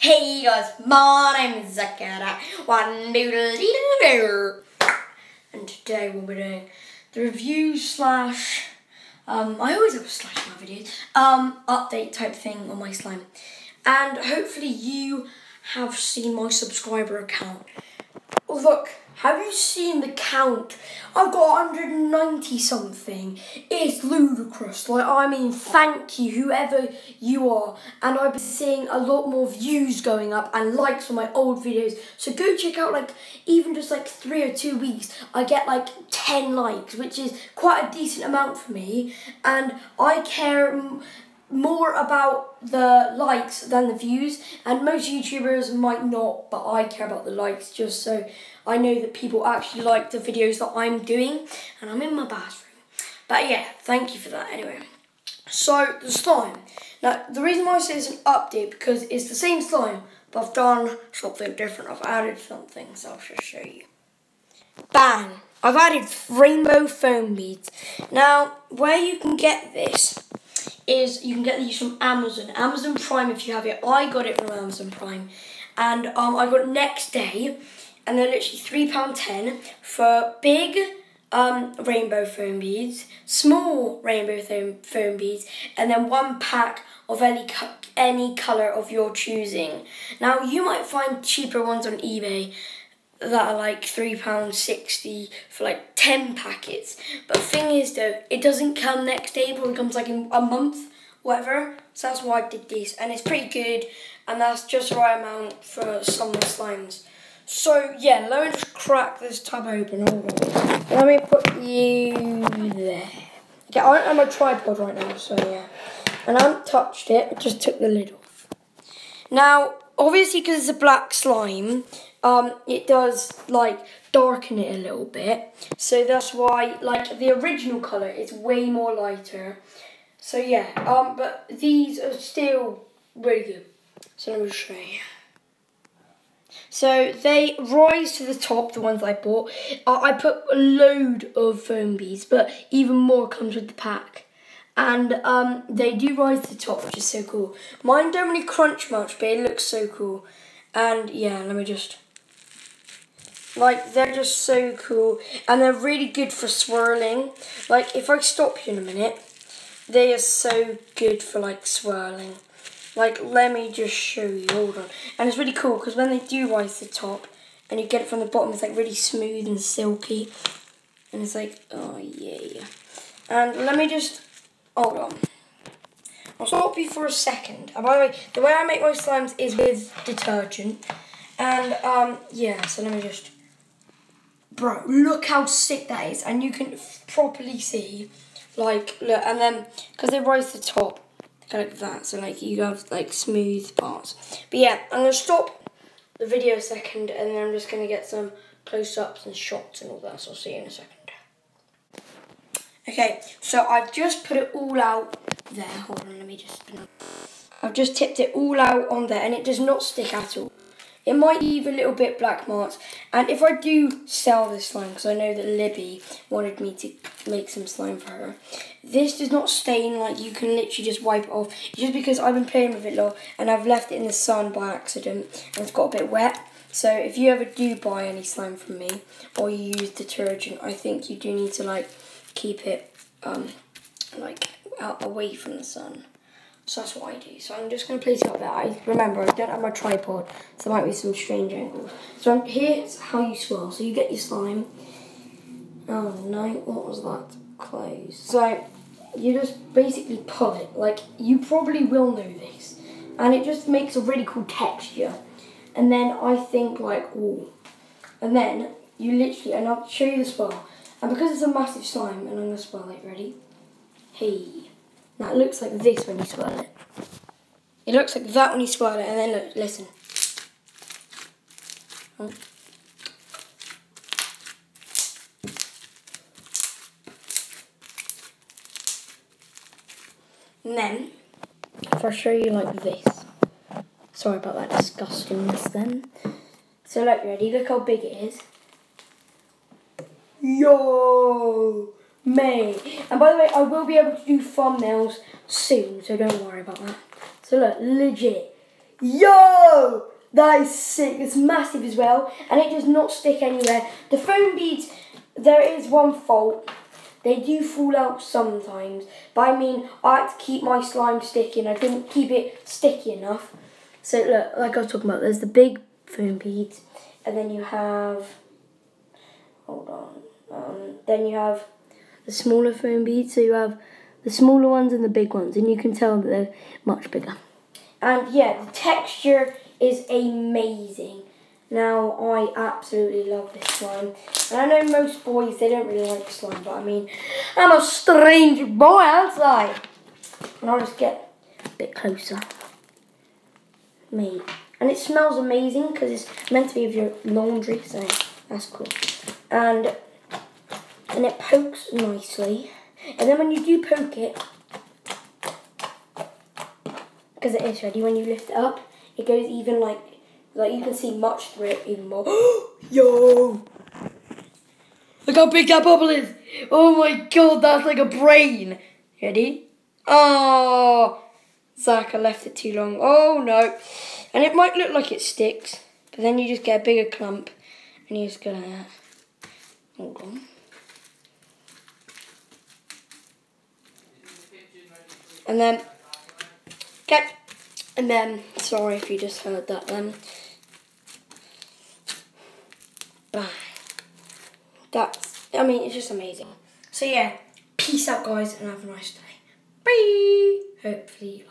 Hey guys, my name is Zakara. One doodle doo And today we'll be doing the review slash um I always have a slash in my videos. Um update type thing on my slime. And hopefully you have seen my subscriber account. Look, have you seen the count? I've got 190 something. It's ludicrous. Like, I mean, thank you, whoever you are. And I've been seeing a lot more views going up and likes on my old videos. So go check out, like, even just like three or two weeks, I get like 10 likes, which is quite a decent amount for me. And I care more about the likes than the views and most youtubers might not but i care about the likes just so i know that people actually like the videos that i'm doing and i'm in my bathroom. But yeah thank you for that anyway. So the slime. Now the reason why i say it's an update because it's the same slime but i've done something different. I've added something so i'll just show you. Bang! I've added rainbow foam beads. Now where you can get this is you can get these from Amazon. Amazon Prime if you have it. I got it from Amazon Prime. And um, I got next day. And they're literally £3.10 for big um, rainbow foam beads, small rainbow foam, foam beads, and then one pack of any, any colour of your choosing. Now, you might find cheaper ones on eBay that are like £3.60 for like 10 packets. But the thing is though, it doesn't come next day, it comes like in a month, whatever. So that's why I did this. And it's pretty good, and that's just the right amount for some slimes. So yeah, let me just crack this tub open. Hold on. Let me put you there. Okay, I don't have my tripod right now, so yeah. And I haven't touched it, I just took the lid off. Now, obviously because it's a black slime, um, it does like darken it a little bit. So that's why like the original colour is way more lighter. So yeah, um, but these are still really good. So let me show you. So they rise to the top, the ones I bought. Uh, I put a load of foam beads, but even more comes with the pack. And um, they do rise to the top, which is so cool. Mine don't really crunch much, but it looks so cool. And yeah, let me just like, they're just so cool. And they're really good for swirling. Like, if I stop you in a minute, they are so good for, like, swirling. Like, let me just show you. Hold on. And it's really cool, because when they do rise to the top, and you get it from the bottom, it's, like, really smooth and silky. And it's like, oh, yeah. And let me just, hold on. I'll stop you for a second. And by the way, the way I make my slimes is with detergent. And, um, yeah, so let me just bro, look how sick that is. And you can properly see, like, look, and then, because they rise to the top, like that. So, like, you have, like, smooth parts. But yeah, I'm going to stop the video a second, and then I'm just going to get some close-ups and shots and all that. So I'll see you in a second. Okay, so I've just put it all out there. Hold on, let me just... I've just tipped it all out on there, and it does not stick at all. It might leave a little bit black marks. And if I do sell this slime, because I know that Libby wanted me to make some slime for her, this does not stain, like you can literally just wipe it off. Just because I've been playing with it a lot and I've left it in the sun by accident and it's got a bit wet. So if you ever do buy any slime from me or you use detergent, I think you do need to like keep it um, like out away from the sun. So that's what I do. So I'm just going to place it up there. I remember, I don't have my tripod, so there might be some strange angles. So here's how you swirl. So you get your slime. Oh no, what was that? Close. So you just basically pull it. Like, you probably will know this. And it just makes a really cool texture. And then I think like, ooh. And then you literally, and I'll show you the swirl. And because it's a massive slime, and I'm going to swirl it, ready? Hey. Now it looks like this when you swirl it. It looks like that when you swirl it, and then look, listen. And then, if I show you like this. Sorry about that disgustingness then. So look, ready? Look how big it is. Yo! May. And by the way, I will be able to do thumbnails soon, so don't worry about that. So look, legit. Yo! That is sick. It's massive as well, and it does not stick anywhere. The foam beads, there is one fault. They do fall out sometimes, but I mean, I had to keep my slime sticking. I couldn't keep it sticky enough. So look, like I was talking about, there's the big foam beads, and then you have, hold on, um, then you have the smaller foam beads. So you have the smaller ones and the big ones, and you can tell that they're much bigger. And yeah, the texture is amazing. Now, I absolutely love this slime. And I know most boys, they don't really like slime, but I mean, I'm a strange boy, aren't I? And I'll just get a bit closer. Me. And it smells amazing because it's meant to be of your laundry, so that's cool. And, and it pokes nicely. And then when you do poke it, because it is ready, when you lift it up, it goes even like like you can see much through it even more. Yo! Look how big that bubble is! Oh my god, that's like a brain! Ready? Oh! Zac, I left it too long. Oh no! And it might look like it sticks, but then you just get a bigger clump and you just go like that. Hold on. And then, okay, and then, sorry if you just heard that then. That's, I mean, it's just amazing. So yeah, peace out guys and have a nice day. Bye! Hopefully